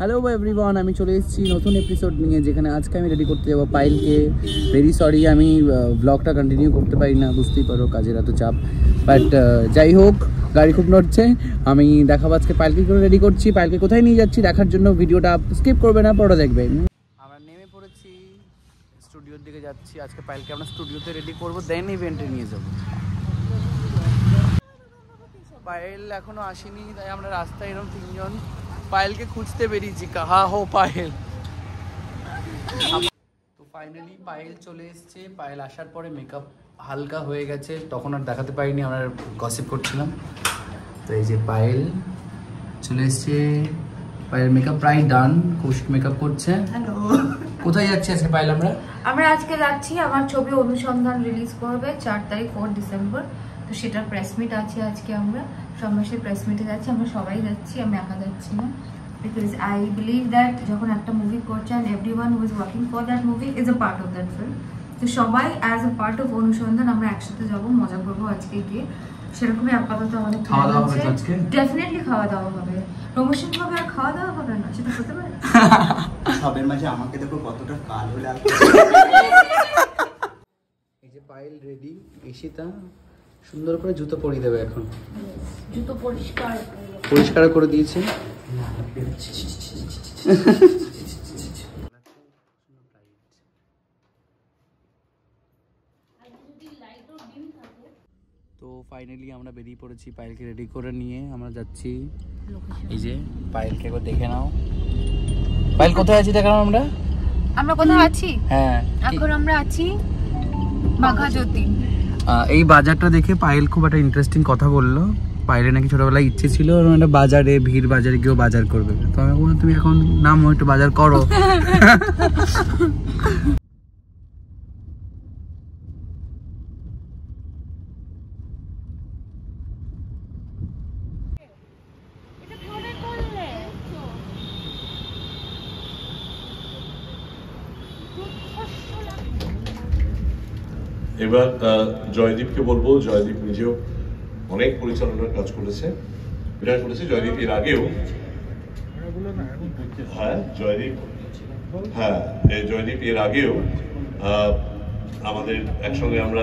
Hello everyone আমি চলে এসেছি নতুন এপিসোড নিয়ে, যেখানে আজকে আমি রেডি করতে যাব পাইলকে ভেরি সরি আমি ব্লগটা কন্টিনিউ করতে পারি না, বুঝতেই পারো, কাজের এত চাপ। বাট যাই হোক, গাড়ি খুব নড়ছে, আমি দেখাবো আজকে পাইলকে করে রেডি করছি পাইলকে কোথায় নিয়ে যাচ্ছি, দেখার জন্য ভিডিওটা স্কিপ করবে না পরে দেখবে। আমরা নেমে পড়েছি স্টুডিওর দিকে যাচ্ছি, আজকে পাইলকে আমরা স্টুডিওতে রেডি করব দেন ইভেন্টে নিয়ে যাব। পায়েল এখনও আসেনি, তাই আমরা রাস্তায় এরকম তিনজন পায়েলকে খুঁজতে বেরিয়েছি। কাহা হো পায়েল। তো ফাইনালি পায়েল চলে এসেছে। পায়েল আসার পরে মেকআপ হালকা হয়ে গেছে। তখন আর দেখাতে পারিনি আমরা গসিপ করছিলাম। তো এই যে পায়েল চলে এসছে। পায়েল মেকআপ প্রায় ডান কৌশিক মেকআপ করছে। হ্যালো কোথায় যাচ্ছি আজকে পায়েল আমরা? আমরা আজকে যাচ্ছি আমার ছবি অনুসন্ধান রিলিজ করবে চার তারিখ ফোর ডিসেম্বর তো সেটার প্রেস মিট আছে আজকে আমরা। সেই প্রেস মিটে যাচ্ছি আমরা সবাই যাচ্ছি আমি একা যাচ্ছি না। বিকজ আই বিলিভ দ্যাট যখন একটা মুভি করছে and every one who is working for that movie is a part of that film তো সবাই অ্যাজ এ পার্ট অফ অনুসন্ধান আমরা একসাথে যাব মজা করব আজকে গিয়ে। সেরকমই আপাতত আমাদের খাওয়া দাওয়া হবে আজকে? ডেফিনেটলি খাওয়া দাওয়া হবে। প্রমোশন হবে আর খাওয়া দাওয়া হবে না সেটা হতে পারে। সবের মাঝে আমাকে দেখো কতটা কাল হলে এই যে পায়েল রেডি ঈশিতা সুন্দর করে জুতো পরিয়ে দেবে এখন। জুতো পরিষ্কার পরিষ্কার করে দিয়েছে। তো ফাইনালি আমরা বেরিয়ে পড়েছি পায়েলকে রেডি করে নিয়ে। আমরা যাচ্ছি। এই যে পায়েলকে একবার দেখে নাও। পায়েল কোথায় আছি দেখালাম আমরা? আমরা কোথাও আছি? হ্যাঁ এখন আমরা আছি বাঘা জ্যোতি। আহ, এই বাজারটা দেখে পায়েল খুব একটা ইন্টারেস্টিং কথা বলল। পায়েলের নাকি ছোটোবেলায় ইচ্ছে ছিল ওরকম একটা বাজারে, ভিড় বাজারে গিয়েও বাজার করবে। তো আমি বললাম, তুমি এখন নামো, একটু বাজার করো। এবার জয়দীপকে বলব, জয়দীপ নিজেও অনেক পরিচালনার কাজ করেছে, বিরাট করেছে। জয়দীপ এর আগেও হ্যাঁ জয়দীপ হ্যাঁ জয়দীপ এর আগেও আমাদের একসঙ্গে আমরা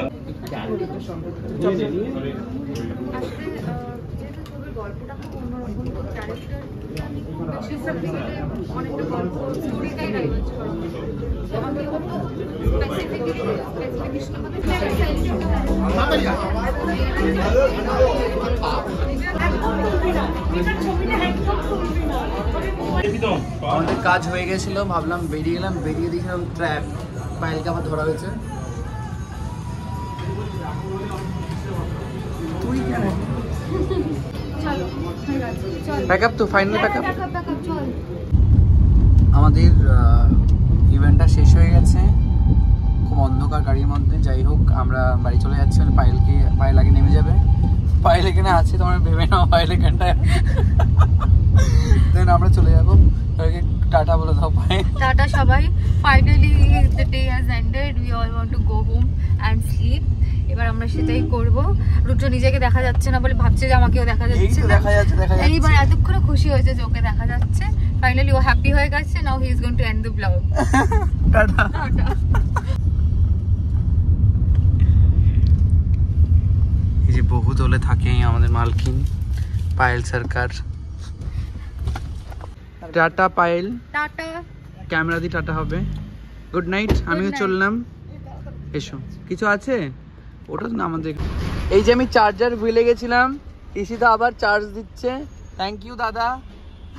আমাদের কাজ হয়ে গেছিল ভাবলাম বেরিয়ে গেলাম বেরিয়ে দেখলাম ট্র্যাপ পায়েলকে আমার ধরা হয়েছে। প্যাক আপ তো ফাইনাল প্যাক আপ আমাদের ইভেন্টটা শেষ হয়ে গেছে। খুব অন্ধকার গাড়ির মধ্যে। যাই হোক আমরা বাড়ি চলে যাচ্ছি মানে পায়েলকে পায়েল আগে নেমে যাবে। পায়েল এখানে আছে তোমার ভেবে নাও পায়েল এখানটায়। দেন আমরা চলে যাব। টাটা বলে দাও পায়েল টাটা সবাই। Finally the day has ended we all want to go home and sleep এবার আমরা সেটাই করব। রুদ্র নিজেকে দেখা যাচ্ছে না বলে ভাবছে যে আমাকেও দেখা যাচ্ছে না। দেখা যাচ্ছে দেখা যাচ্ছে। এইবার এতক্ষণে খুশি হয়েছে যে ওকে দেখা যাচ্ছে। ফাইনালি ও হ্যাপি হয়ে গেছে। Now he is going to end the blog tata. Tata এই যে বহুতলে থাকে আমাদের মালকিন Payel Sarkar. Tata Payel. Tata. Camera দিয়ে টাটা হবে। গুড নাইট আমিও চললাম। এসো। কিছু আছে? ওটা না আমাদের। এই যে আমি চার্জার ভুলে গেছিলাম। ইসিতা আবার চার্জ দিচ্ছে। থ্যাংক ইউ দাদা।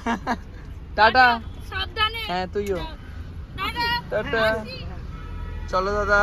টাটা। সাবধানে। হ্যাঁ তুইও। টাটা। চলো দাদা।